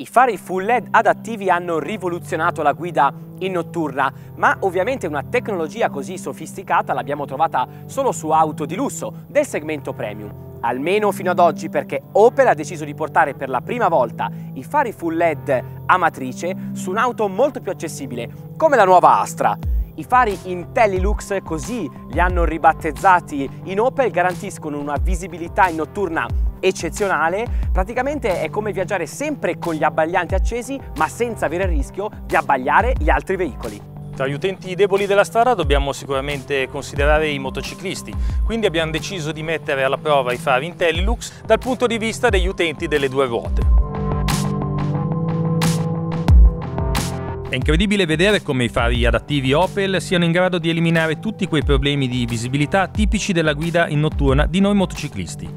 I fari full LED adattivi hanno rivoluzionato la guida in notturna, ma ovviamente una tecnologia così sofisticata l'abbiamo trovata solo su auto di lusso del segmento premium. Almeno fino ad oggi perché Opel ha deciso di portare per la prima volta i fari full LED a matrice su un'auto molto più accessibile, come la nuova Astra. I fari IntelliLux, così li hanno ribattezzati in Opel, garantiscono una visibilità in notturna eccezionale, praticamente è come viaggiare sempre con gli abbaglianti accesi ma senza avere il rischio di abbagliare gli altri veicoli. Tra gli utenti deboli della strada dobbiamo sicuramente considerare i motociclisti, quindi abbiamo deciso di mettere alla prova i fari IntelliLux dal punto di vista degli utenti delle due ruote. È incredibile vedere come i fari adattivi Opel siano in grado di eliminare tutti quei problemi di visibilità tipici della guida in notturna di noi motociclisti.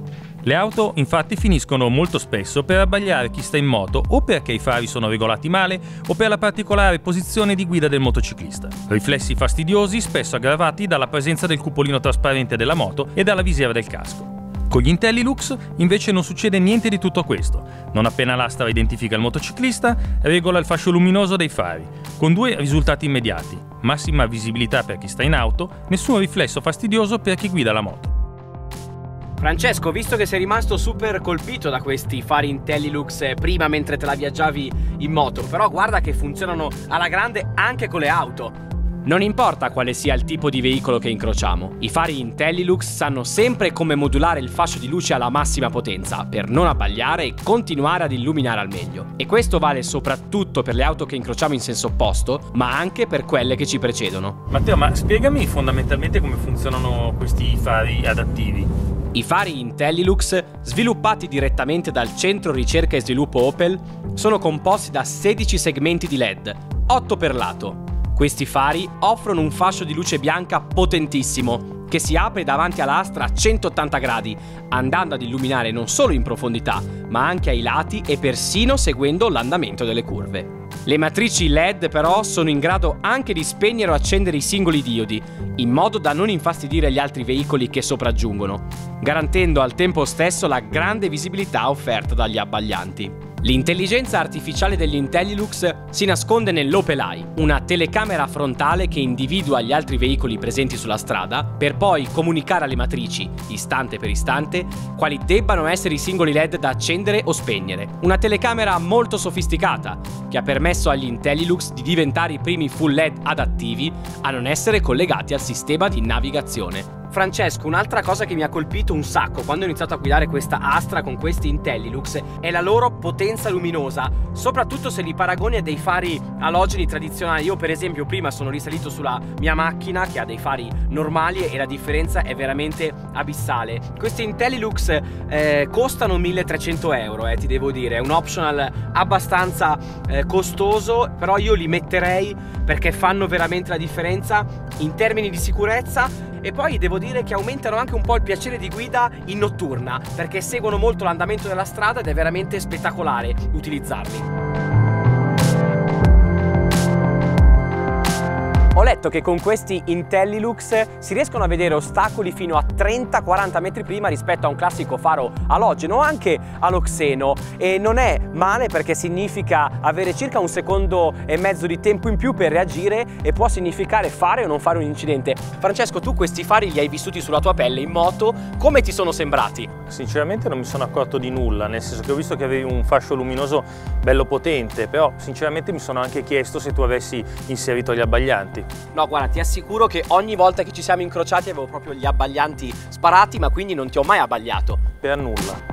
Le auto infatti finiscono molto spesso per abbagliare chi sta in moto o perché i fari sono regolati male o per la particolare posizione di guida del motociclista. Riflessi fastidiosi spesso aggravati dalla presenza del cupolino trasparente della moto e dalla visiera del casco. Con gli IntelliLux invece non succede niente di tutto questo. Non appena l'astra identifica il motociclista, regola il fascio luminoso dei fari, con due risultati immediati. Massima visibilità per chi sta in auto, nessun riflesso fastidioso per chi guida la moto. Francesco, visto che sei rimasto super colpito da questi fari IntelliLux eh, prima mentre te la viaggiavi in moto, però guarda che funzionano alla grande anche con le auto. Non importa quale sia il tipo di veicolo che incrociamo, i fari IntelliLux sanno sempre come modulare il fascio di luce alla massima potenza per non abbagliare e continuare ad illuminare al meglio. E questo vale soprattutto per le auto che incrociamo in senso opposto, ma anche per quelle che ci precedono. Matteo, ma spiegami fondamentalmente come funzionano questi fari adattivi. I fari IntelliLux, sviluppati direttamente dal centro ricerca e sviluppo Opel, sono composti da 16 segmenti di LED, 8 per lato. Questi fari offrono un fascio di luce bianca potentissimo, che si apre davanti all'astra a 180 gradi, andando ad illuminare non solo in profondità, ma anche ai lati e persino seguendo l'andamento delle curve. Le matrici LED però sono in grado anche di spegnere o accendere i singoli diodi, in modo da non infastidire gli altri veicoli che sopraggiungono, garantendo al tempo stesso la grande visibilità offerta dagli abbaglianti. L'intelligenza artificiale dell'IntelliLux si nasconde nell'Opel una telecamera frontale che individua gli altri veicoli presenti sulla strada per poi comunicare alle matrici, istante per istante, quali debbano essere i singoli LED da accendere o spegnere. Una telecamera molto sofisticata che ha permesso agli IntelliLux di diventare i primi full LED adattivi a non essere collegati al sistema di navigazione. Francesco, un'altra cosa che mi ha colpito un sacco quando ho iniziato a guidare questa Astra con questi IntelliLux è la loro potenza luminosa, soprattutto se li paragoni a dei fari alogeni tradizionali. Io per esempio prima sono risalito sulla mia macchina che ha dei fari normali e la differenza è veramente abissale. Questi IntelliLux eh, costano 1300 euro, eh, ti devo dire, è un optional abbastanza eh, costoso, però io li metterei perché fanno veramente la differenza in termini di sicurezza e poi devo dire che aumentano anche un po' il piacere di guida in notturna perché seguono molto l'andamento della strada ed è veramente spettacolare utilizzarli. Ho letto che con questi IntelliLux si riescono a vedere ostacoli fino a 30-40 metri prima rispetto a un classico faro alogeno o anche aloxeno e non è male perché significa avere circa un secondo e mezzo di tempo in più per reagire e può significare fare o non fare un incidente. Francesco, tu questi fari li hai vissuti sulla tua pelle in moto, come ti sono sembrati? Sinceramente non mi sono accorto di nulla, nel senso che ho visto che avevi un fascio luminoso bello potente, però sinceramente mi sono anche chiesto se tu avessi inserito gli abbaglianti. No, guarda, ti assicuro che ogni volta che ci siamo incrociati avevo proprio gli abbaglianti sparati, ma quindi non ti ho mai abbagliato. Per nulla.